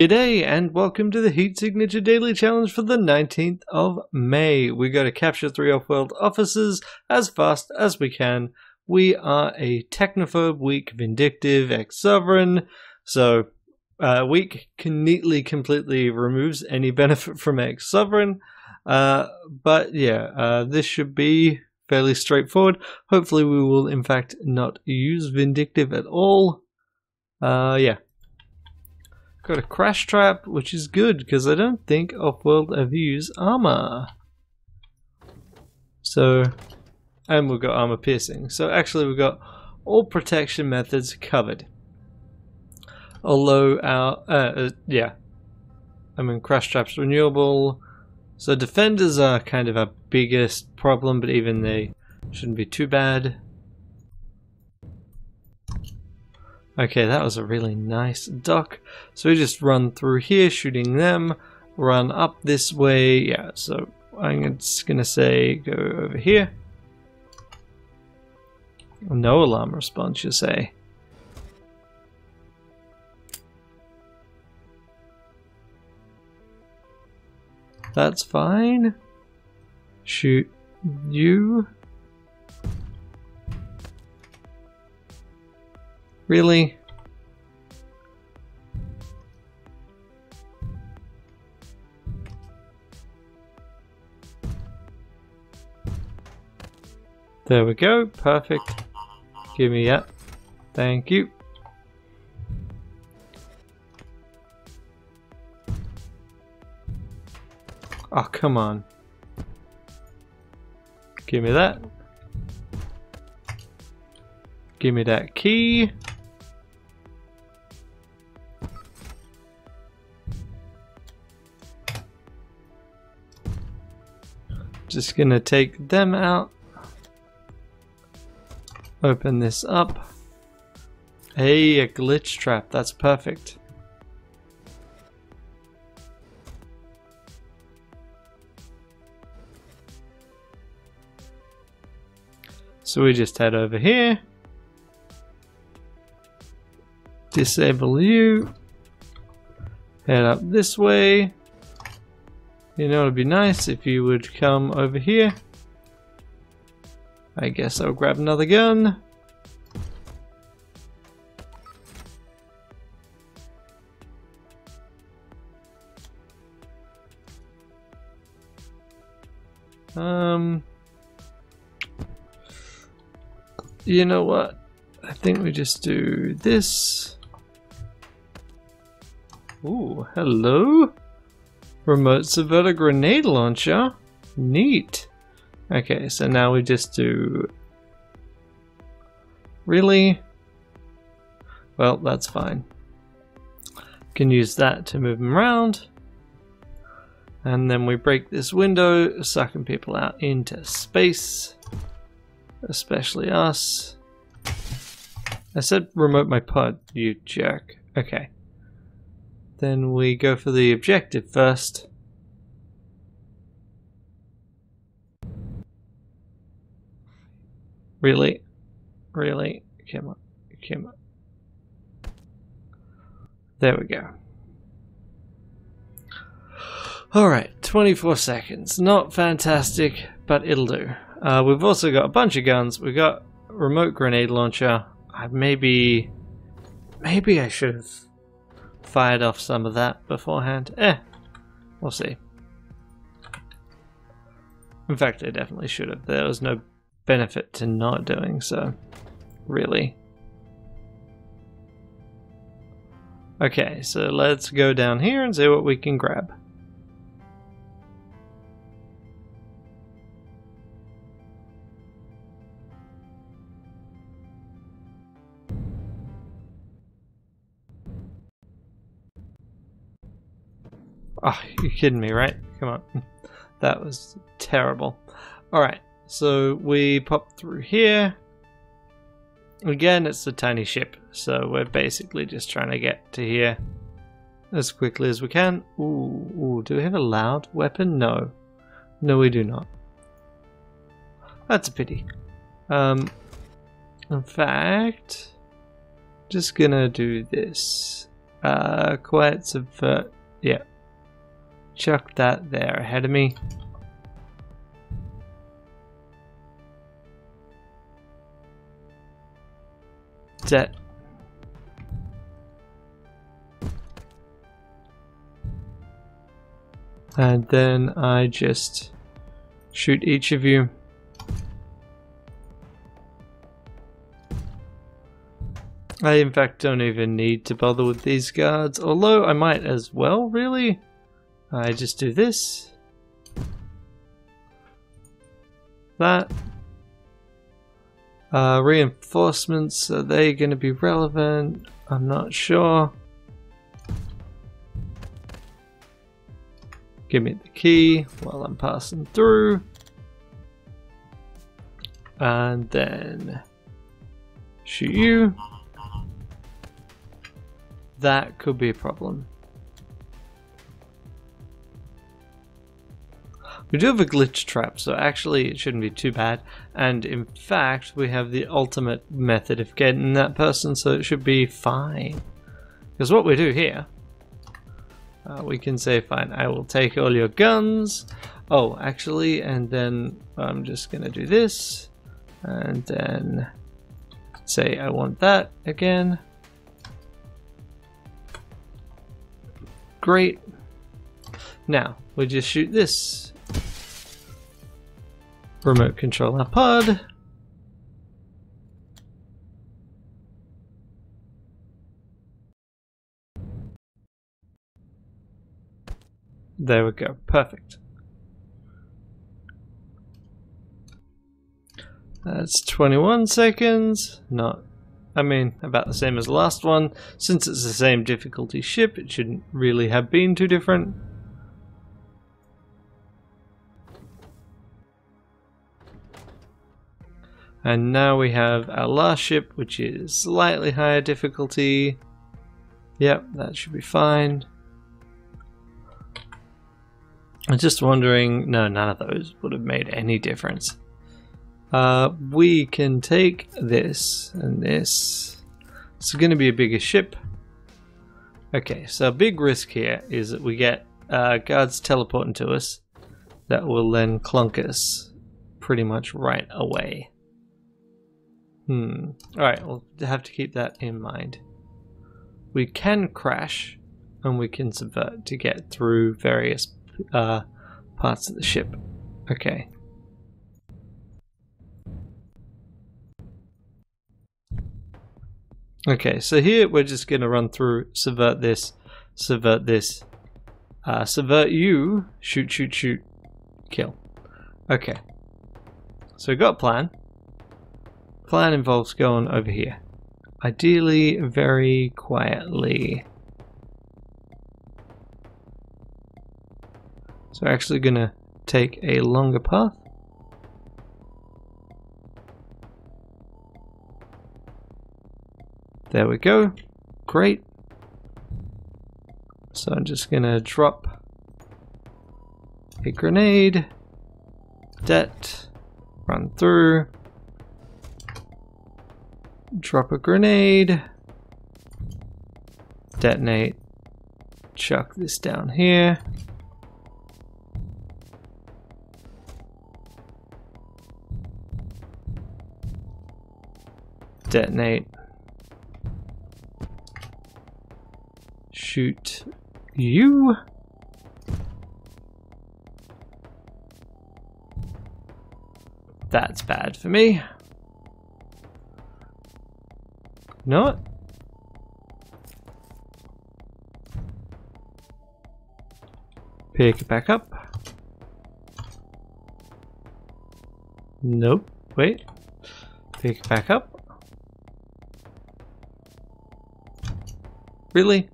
G'day and welcome to the Heat Signature Daily Challenge for the 19th of May. We got to capture three off-world officers as fast as we can. We are a technophobe, weak, vindictive, ex-sovereign, so uh, weak can neatly, completely removes any benefit from ex-sovereign. Uh, but yeah, uh, this should be fairly straightforward. Hopefully we will in fact not use vindictive at all. Uh, yeah, Got a crash trap, which is good because I don't think Offworld ever use armor. So, and we've got armor piercing. So actually we've got all protection methods covered. Although our, uh, uh, yeah, I mean crash traps renewable. So defenders are kind of our biggest problem, but even they shouldn't be too bad. Okay, that was a really nice duck. So we just run through here, shooting them, run up this way. Yeah, so I'm just gonna say go over here. No alarm response, you say. That's fine. Shoot you. Really? There we go, perfect. Give me that. Thank you. Oh, come on. Give me that. Give me that key. Just gonna take them out. Open this up. Hey, a glitch trap. That's perfect. So we just head over here. Disable you. Head up this way. You know, it'd be nice if you would come over here. I guess I'll grab another gun. Um, you know what? I think we just do this. Ooh, hello? Remote subverter grenade launcher. Neat. Okay, so now we just do... Really? Well, that's fine. Can use that to move them around. And then we break this window, sucking people out into space. Especially us. I said remote my pod, you jerk. Okay. Then we go for the objective first. Really? Really? Come on. Come on. There we go. Alright, 24 seconds. Not fantastic, but it'll do. Uh, we've also got a bunch of guns. We've got remote grenade launcher. I maybe... Maybe I should have fired off some of that beforehand. Eh, we'll see. In fact, I definitely should have. There was no benefit to not doing so, really. Okay, so let's go down here and see what we can grab. Oh, you're kidding me, right? Come on. That was terrible. Alright, so we pop through here. Again, it's a tiny ship, so we're basically just trying to get to here as quickly as we can. Ooh, ooh, do we have a loud weapon? No. No, we do not. That's a pity. Um, in fact, just gonna do this. Uh, quiet, subvert. Yeah. Chuck that there ahead of me. Set. And then I just shoot each of you. I in fact don't even need to bother with these guards, although I might as well, really. I just do this. That. Uh, reinforcements, are they going to be relevant? I'm not sure. Give me the key while I'm passing through. And then shoot you. That could be a problem. We do have a glitch trap, so actually it shouldn't be too bad. And in fact, we have the ultimate method of getting that person, so it should be fine. Because what we do here, uh, we can say, fine, I will take all your guns. Oh, actually, and then I'm just going to do this. And then say I want that again. Great. Now, we just shoot this remote control our pod. There we go, perfect. That's 21 seconds, not, I mean, about the same as the last one. Since it's the same difficulty ship, it shouldn't really have been too different. And now we have our last ship, which is slightly higher difficulty. Yep, that should be fine. I'm just wondering, no, none of those would have made any difference. Uh, we can take this and this. It's going to be a bigger ship. Okay, so a big risk here is that we get uh, guards teleporting to us that will then clunk us pretty much right away. Hmm. Alright, we'll have to keep that in mind. We can crash and we can subvert to get through various uh, parts of the ship. Okay. Okay, so here we're just going to run through, subvert this, subvert this, uh, subvert you, shoot, shoot, shoot, kill. Okay. So we got a plan plan involves going over here. Ideally, very quietly. So we're actually going to take a longer path. There we go. Great. So I'm just going to drop a grenade, det, run through, Drop a grenade. Detonate. Chuck this down here. Detonate. Shoot you. That's bad for me. What? Pick it back up. Nope. Wait. Pick it back up. Really?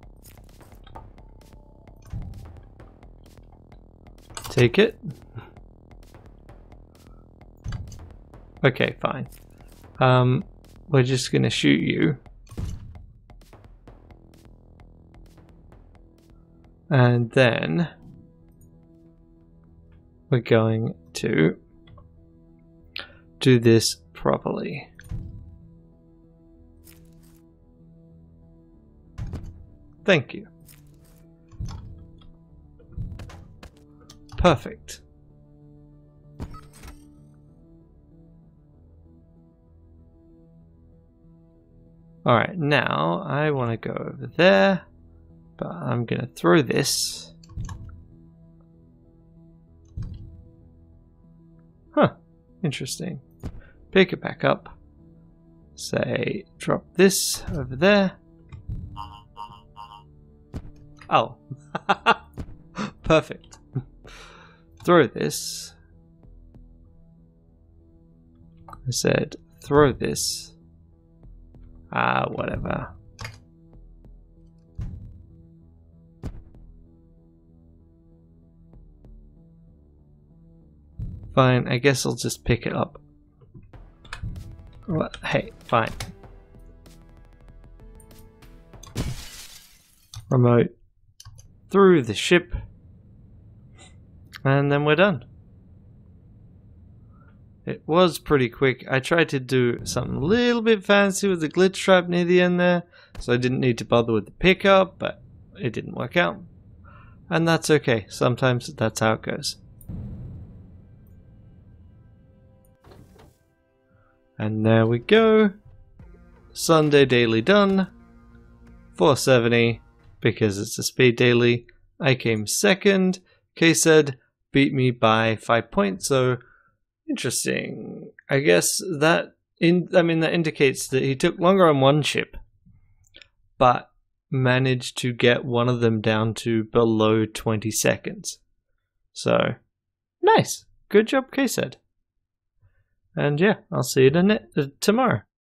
Take it. Okay, fine. Um, we're just gonna shoot you. And then we're going to do this properly. Thank you. Perfect. Alright, now I want to go over there, but I'm going to throw this. Huh, interesting. Pick it back up. Say, drop this over there. Oh, perfect. throw this. I said, throw this. Ah, whatever. Fine, I guess I'll just pick it up. Hey, fine. Remote through the ship, and then we're done. It was pretty quick. I tried to do something a little bit fancy with the glitch trap near the end there, so I didn't need to bother with the pickup, but it didn't work out. And that's okay. Sometimes that's how it goes. And there we go. Sunday daily done. 470 because it's a speed daily. I came second. K said beat me by 5 points, so Interesting. I guess that in I mean that indicates that he took longer on one chip, but managed to get one of them down to below 20 seconds. So, nice. Good job, K said. And yeah, I'll see you uh, tomorrow.